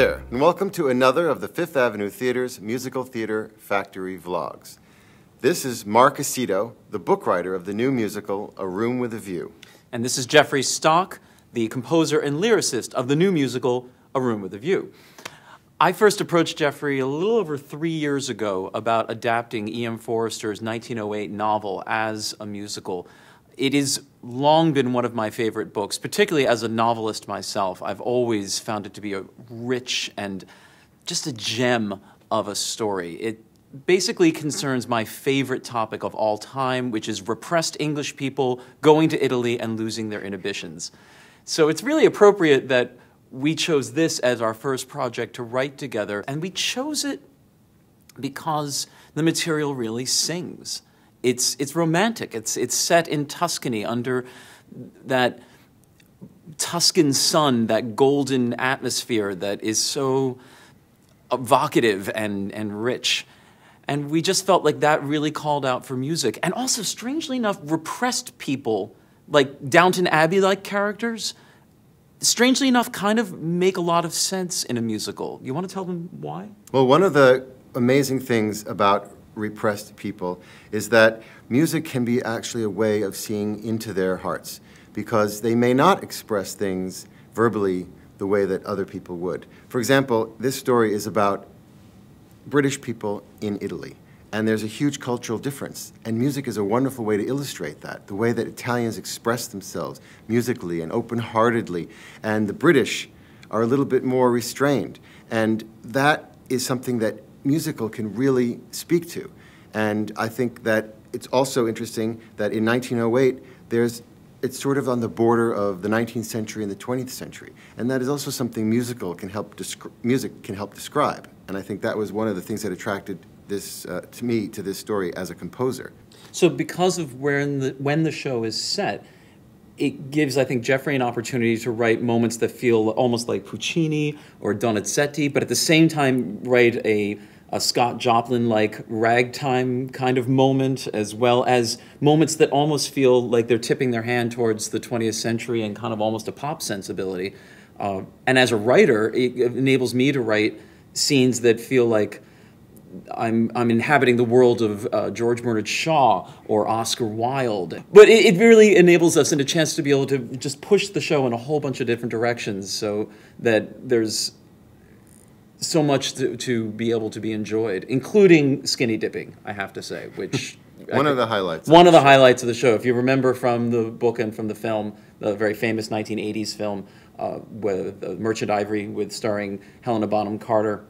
and welcome to another of the Fifth Avenue Theater's Musical Theater Factory vlogs. This is Marc Acito, the book writer of the new musical A Room with a View. And this is Jeffrey Stock, the composer and lyricist of the new musical A Room with a View. I first approached Jeffrey a little over three years ago about adapting E.M. Forster's 1908 novel as a musical. It has long been one of my favorite books, particularly as a novelist myself. I've always found it to be a rich and just a gem of a story. It basically concerns my favorite topic of all time, which is repressed English people going to Italy and losing their inhibitions. So it's really appropriate that we chose this as our first project to write together, and we chose it because the material really sings. It's, it's romantic. It's, it's set in Tuscany under that Tuscan sun, that golden atmosphere that is so evocative and, and rich. And we just felt like that really called out for music. And also, strangely enough, repressed people, like Downton Abbey like characters, strangely enough, kind of make a lot of sense in a musical. You want to tell them why? Well, one of the amazing things about repressed people is that music can be actually a way of seeing into their hearts because they may not express things verbally the way that other people would. For example, this story is about British people in Italy. And there's a huge cultural difference. And music is a wonderful way to illustrate that, the way that Italians express themselves musically and open heartedly. And the British are a little bit more restrained. And that is something that musical can really speak to. And I think that it's also interesting that in 1908, there's it's sort of on the border of the 19th century and the 20th century. And that is also something musical can help music can help describe. And I think that was one of the things that attracted this uh, to me to this story as a composer. So because of when the when the show is set, it gives I think Jeffrey an opportunity to write moments that feel almost like Puccini or Donizetti, but at the same time write a a Scott Joplin like ragtime kind of moment, as well as moments that almost feel like they're tipping their hand towards the 20th century and kind of almost a pop sensibility. Uh, and as a writer, it enables me to write scenes that feel like I'm, I'm inhabiting the world of uh, George Bernard Shaw or Oscar Wilde. But it, it, really enables us and a chance to be able to just push the show in a whole bunch of different directions so that there's so much to, to be able to be enjoyed, including skinny dipping, I have to say, which. one of the highlights. One of the, highlights of the show. If you remember from the book and from the film, the very famous 1980s film, uh, with uh, Merchant Ivory, with starring Helena Bonham Carter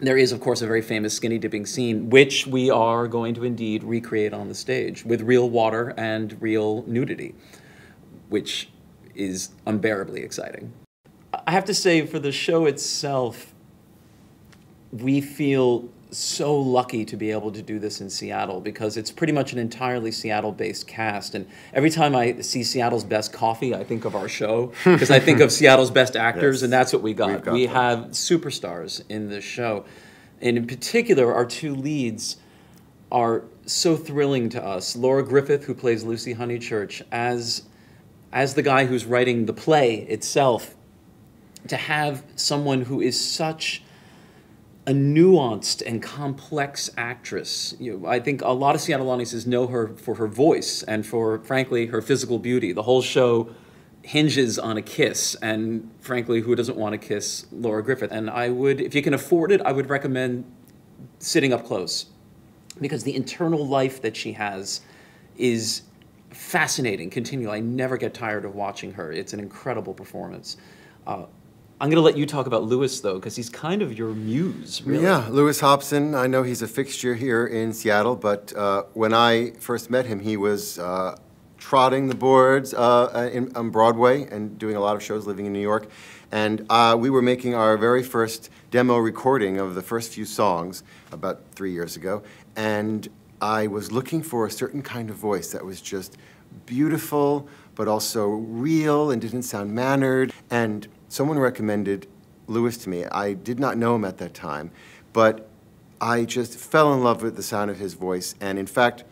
there is, of course, a very famous skinny dipping scene, which we are going to indeed recreate on the stage with real water and real nudity, which is unbearably exciting. I have to say, for the show itself, we feel so lucky to be able to do this in Seattle because it's pretty much an entirely Seattle based cast. And every time I see Seattle's best coffee, I think of our show because I think of Seattle's best actors, yes. and that's what we got. got we have superstars in this show. And in particular, our two leads are so thrilling to us. Laura Griffith, who plays Lucy Honeychurch, as, as the guy who's writing the play itself, to have someone who is such a nuanced and complex actress. You know, I think a lot of Seattle audiences know her for her voice and for, frankly, her physical beauty. The whole show hinges on a kiss, and frankly, who doesn't want to kiss Laura Griffith? And I would, if you can afford it, I would recommend sitting up close because the internal life that she has is fascinating, continually. I never get tired of watching her. It's an incredible performance. Uh, I'm going to let you talk about Louis, though, because he's kind of your muse, really. Yeah, Louis Hobson. I know he's a fixture here in Seattle, but uh, when I first met him, he was uh, trotting the boards uh, in, on Broadway and doing a lot of shows living in New York. And uh, we were making our very first demo recording of the first few songs about three years ago. And I was looking for a certain kind of voice that was just beautiful, but also real and didn't sound mannered. And someone recommended Louis to me. I did not know him at that time, but I just fell in love with the sound of his voice. And in fact,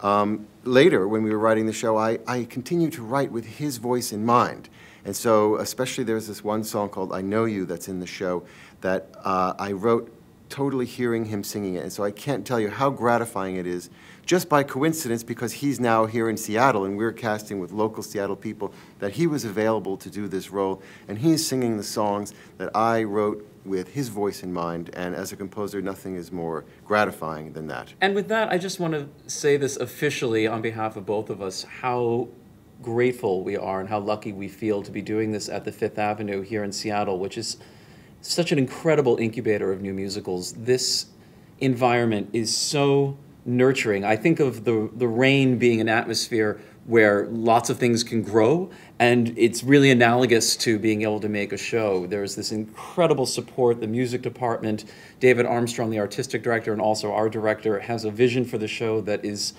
um, later when we were writing the show, I, I continued to write with his voice in mind. And so, especially there's this one song called I Know You that's in the show that uh, I wrote totally hearing him singing it. And so I can't tell you how gratifying it is, just by coincidence, because he's now here in Seattle and we're casting with local Seattle people, that he was available to do this role. And he's singing the songs that I wrote with his voice in mind. And as a composer, nothing is more gratifying than that. And with that, I just want to say this officially on behalf of both of us how grateful we are and how lucky we feel to be doing this at the Fifth Avenue here in Seattle, which is such an incredible incubator of new musicals. This environment is so nurturing. I think of the, the rain being an atmosphere where lots of things can grow, and it's really analogous to being able to make a show. There's this incredible support. The music department, David Armstrong, the artistic director, and also our director, has a vision for the show that is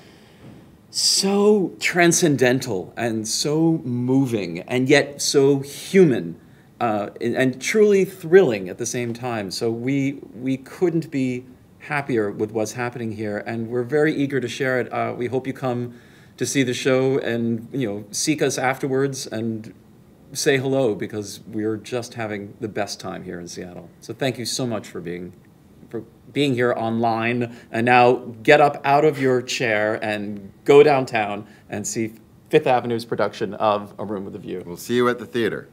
so transcendental and so moving, and yet so human uh, and, and, truly thrilling at the same time. So we we couldn't be happier with what's happening here, and we're very eager to share it. Uh, we hope you come to see the show and you know seek us afterwards and say hello because we're just having the best time here in Seattle. So thank you so much for being for being here online and now get up out of your chair and go downtown and see Fifth Avenue's production of A Room with a View. We'll see you at the theater.